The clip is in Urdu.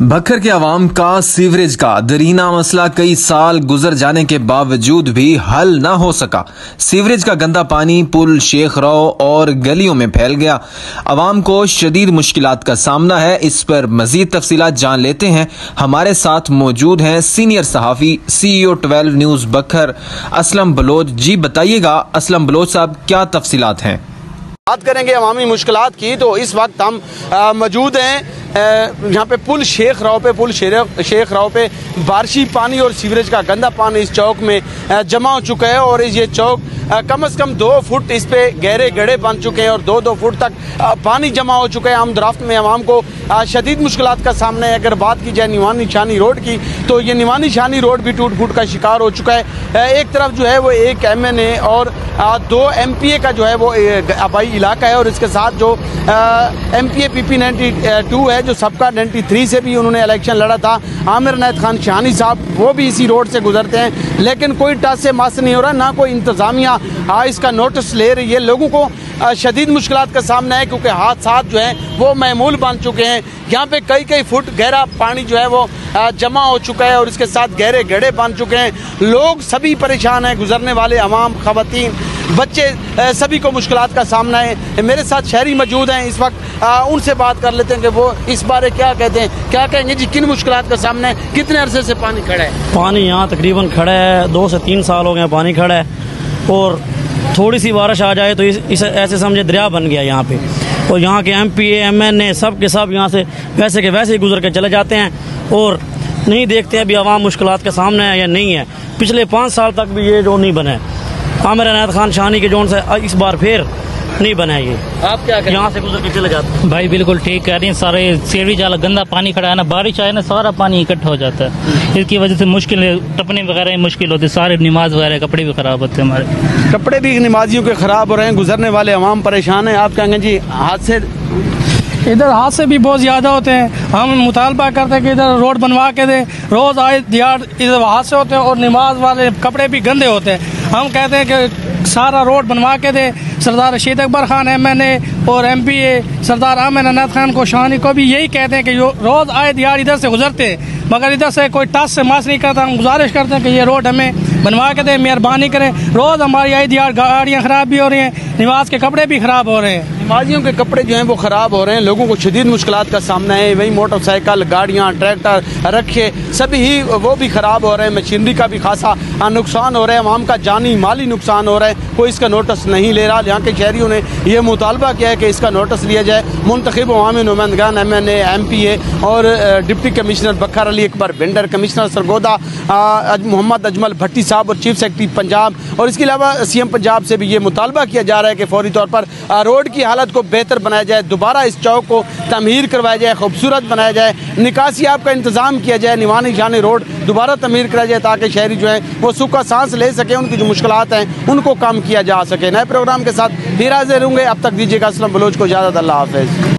بکھر کے عوام کا سیوریج کا درینہ مسئلہ کئی سال گزر جانے کے باوجود بھی حل نہ ہو سکا۔ سیوریج کا گندا پانی پل، شیخ، رو اور گلیوں میں پھیل گیا۔ عوام کو شدید مشکلات کا سامنا ہے۔ اس پر مزید تفصیلات جان لیتے ہیں۔ ہمارے ساتھ موجود ہیں سینئر صحافی، سی او ٹویلو نیوز بکھر۔ اسلم بلوچ جی بتائیے گا اسلم بلوچ صاحب کیا تفصیلات ہیں؟ بات کریں گے عوامی مشکلات کی تو اس وقت ہم موجود ہیں۔ یہاں پہ پل شیخ راؤ پہ، پل شیخ راؤ پہ بارشی پانی اور سیوریج کا گندا پانی اس چوک میں جمع ہو چکا ہے اور یہ چوک کم از کم دو فٹ اس پہ گہرے گڑے بن چکے ہیں اور دو دو فٹ تک پانی جمع ہو چکا ہے۔ عام درافت میں عوام کو شدید مشکلات کا سامنا ہے۔ اگر بات کی جائے نیوانی چھانی روڈ کی، تو یہ نیوانی چھانی روڈ بھی ٹوٹ پھوٹ کا شکار ہو چکا ہے۔ ایک طرف جو ہے وہ ایک ایم این اے اور دو ایم پی اے کا جو ہے وہ آبائی علاقہ ہے اور اس کے ساتھ جو M P A P P ninety two ہے جو سب کا نائنٹی تھری سے بھی انہوں نے الیکشن لڑا تھا، عامر نیت خان شہانی صاحب، وہ بھی اسی روڈ سے گزرتے ہیں۔ لیکن کوئی ٹاس سے ماس نہیں ہو رہا، نہ کوئی انتظامیہ اس کا نوٹس لے رہی ہے۔ لوگوں کو شدید مشکلات کا سامنا ہے، کیونکہ حادثات جو ہیں، وہ معمول بن چکے ہیں۔ یہاں پہ کئی کئی فٹ گہرا پانی جو ہے، وہ جمع ہو چکا ہے اور اس کے ساتھ گہرے گڑے بن چکے ہیں۔ لوگ سبھی پریشان ہیں، گزرنے والے عوام، خواتین بچے سبھی کو مشکلات کا سامنا ہے۔ میرے ساتھ شہری موجود ہیں اس وقت ان سے بات کر لیتے ہیں کہ وہ اس بارے کیا کہتے ہیں، کیا کہیں گے جی کن مشکلات کا سامنا ہے، کتنے عرصے سے پانی کھڑا ہے؟ پانی یہاں تقریباً کھڑا ہے، دو سے تین سال ہو گئے پانی کھڑا ہے۔ اور تھوڑی سی بارش آ جائے تو اس ایسے سمجھے دریا بن گیا یہاں پہ۔ اور یہاں کے M P A, M N A, سب کے سب یہاں سے ویسے کے ویسے ہی گزر کے چلے جاتے ہیں۔ اور نہیں دیکھتے ہیں ابھی عوام مشکلات کا سامنا ہے یا نہیں ہے۔ پچھلے پانچ سال تک بھی یہ جو نہیں بنے۔ عامر عنایت خان شانی کے جون سے اس بار پھر نہیں بنا یہ آپ کیا یہاں سے گزر کے چلے جاتے ہیں۔ بھائی بالکل ٹھیک کہہ رہی ہیں سارے سیوی جالا گندا پانی کھڑا ہے نا بارش آئے نا سارا پانی اکٹھا ہو جاتا ہے۔ اس کی وجہ سے مشکل ٹپنے وغیرہ مشکل ہوتی ہے سارے نماز وغیرہ کپڑے بھی خراب ہوتے ہیں ہمارے۔ کپڑے بھی نمازیوں کے خراب ہو رہے ہیں گزرنے والے عوام پریشان ہیں۔ آپ کہیں گے جی ہاتھ سے ادھر ہاتھ سے بھی بہت زیادہ ہوتے ہیں۔ ہم مطالبہ کرتے ہیں کہ ادھر روڈ بنوا کے دیں روز آئے دیہات ادھر ہاتھ سے ہوتے ہیں اور نماز والے کپڑے بھی گندے ہوتے ہیں۔ ہم کہتے ہیں کہ سارا روڈ بنوا کے دے۔ Sardar Rashid Akbar Khan, M N A اور ایم پی اے، سردار امن انت خان کو شانی کو بھی یہی کہتے ہیں کہ روز آئے دیار ادھر سے گزرتے ہیں مگر ادھر سے کوئی ٹس سے ماس نہیں کرتا، ہم گزارش کرتے ہیں کہ یہ روڈ ہمیں بنوا کے دیں مہربانی کریں۔ روز ہماری آئی دیہات گاڑیاں خراب بھی ہو رہی ہیں نواز کے کپڑے بھی خراب ہو رہے ہیں۔ نمازیوں کے کپڑے جو ہیں وہ خراب ہو رہے ہیں۔ لوگوں کو شدید مشکلات کا سامنا ہے۔ وہی موٹر سائیکل، گاڑیاں، ٹریکٹر رکھے، سبھی ہی وہ بھی خراب ہو رہے ہیں۔ مشینری کا بھی خاصا نقصان ہو رہا ہے۔ عوام کا جانی مالی نقصان ہو رہا ہے۔ کوئی اس کا نوٹس نہیں لے رہا۔ یہاں کے شہریوں نے یہ مطالبہ کیا ہے کہ اس کا نوٹس لیا جائے۔ منتخب عوامی نمائندگان M N A M P A اور deputy commissioner Bhakkar Ali Akbar Bhinder commissioner Sargodha Muhammad Ajmal Bhatti صاحب اور چیف سیکرٹری پنجاب اور اس کے علاوہ سی ایم پنجاب سے بھی یہ مطالبہ کیا جا رہا ہے کہ فوری طور پر روڈ کی حالت کو بہتر بنایا جائے، دوبارہ اس چوک کو تعمیر کروایا جائے، خوبصورت بنایا جائے، نکاسی آپ کا انتظام کیا جائے نیوانی جانی روڈ دوبارہ تعمیر کرایا جائے تاکہ شہری جو ہیں وہ سکھ سانس لے سکیں، ان کی جو مشکلات ہیں ان کو کم کیا جا سکے۔ نئے پروگرام کے ساتھ پھر حاضر ہوں گے۔ اب تک دیجیے گا اسلم بلوچ کو اجازت، اللہ حافظ۔